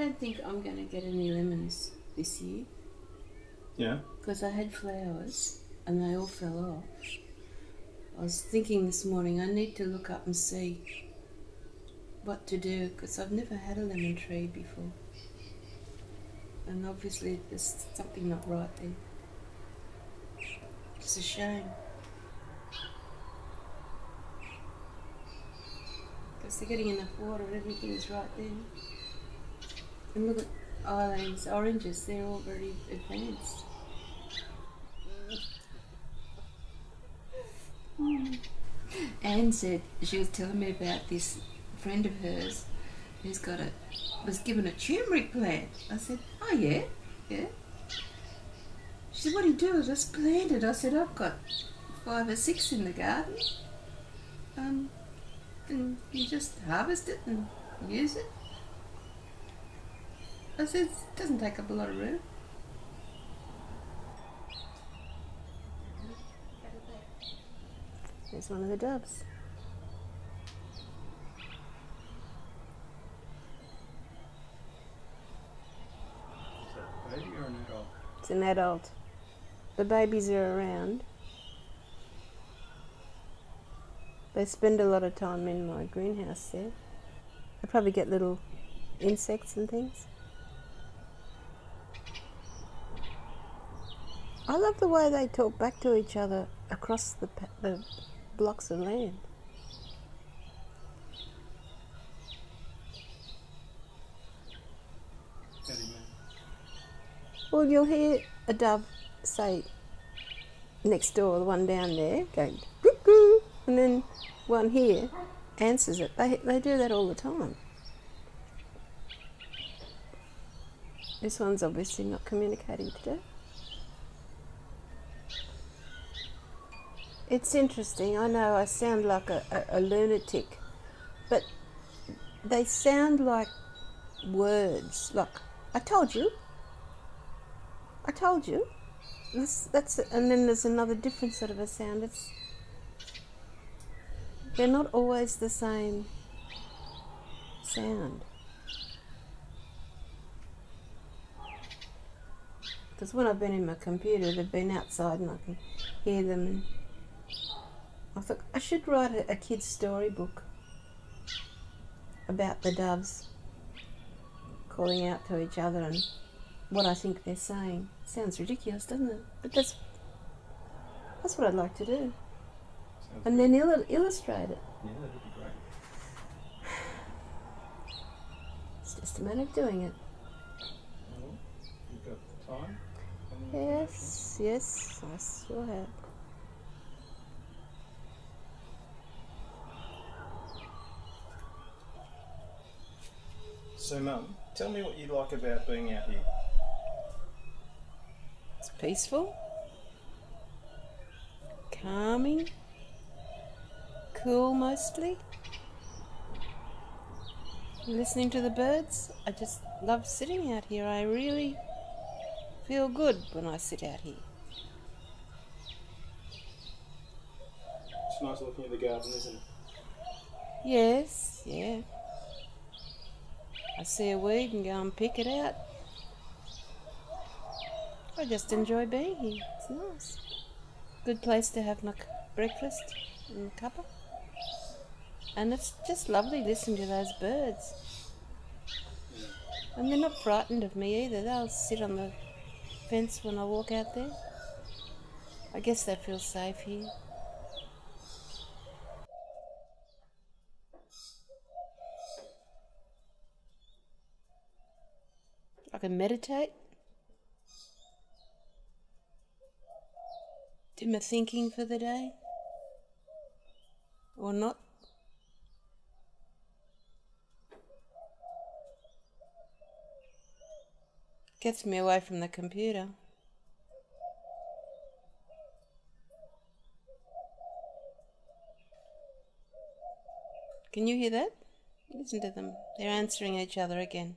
I don't think I'm going to get any lemons this year Yeah. because I had flowers and they all fell off. I was thinking this morning I need to look up and see what to do because I've never had a lemon tree before. And obviously there's something not right there. It's a shame. Because they're getting enough water, and everything's right there. And look at Eileen's oranges, they're all very advanced. Anne said she was telling me about this friend of hers who's got a was given a turmeric plant. I said, Oh yeah, yeah. She said, What do you do? I just plant it. I said, I've got five or six in the garden. Um and you just harvest it and use it. I said, it doesn't take up a lot of room. There's one of the doves. Is that a baby or an adult? It's an adult. The babies are around. They spend a lot of time in my greenhouse there. They probably get little insects and things. I love the way they talk back to each other across the, the blocks of land. Well, you'll hear a dove say next door, the one down there, going cuckoo, and then one here answers it. They, they do that all the time. This one's obviously not communicating today. It's interesting. I know I sound like a, a, a lunatic, but they sound like words. Like, I told you, I told you. This, that's and then there's another different sort of a sound. It's they're not always the same sound. Because when I've been in my computer, they've been outside and I can hear them. I thought I should write a, a kid's storybook about the doves calling out to each other and what I think they're saying. Sounds ridiculous, doesn't it? But that's that's what I'd like to do, Sounds and then il- illustrate it. Yeah, that'd be great. It's just a matter of doing it. Well, you've got the time. Yes, yes, I sure have. So, Mum, tell me what you like about being out here. It's peaceful, calming, cool mostly. Listening to the birds, I just love sitting out here. I really feel good when I sit out here. It's nice looking at the garden, isn't it? Yes, yeah. I see a weed and go and pick it out. I just enjoy being here. It's nice. Good place to have my breakfast and cuppa. And it's just lovely listening to those birds. And they're not frightened of me either. They'll sit on the fence when I walk out there. I guess they feel safe here. Can meditate. Do my thinking for the day. Or not. Gets me away from the computer. Can you hear that? Listen to them. They're answering each other again.